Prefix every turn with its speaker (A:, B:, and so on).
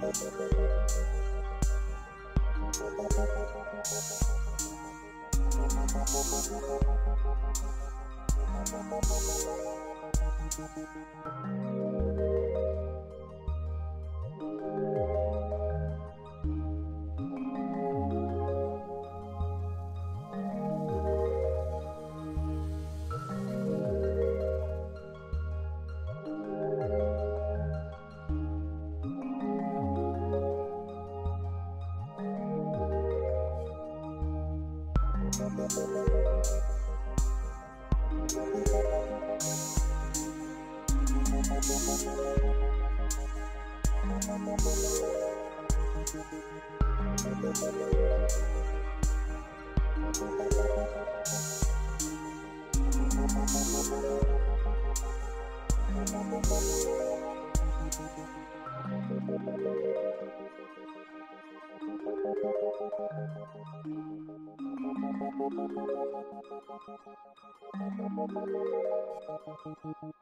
A: Thank Thank you. Thank you.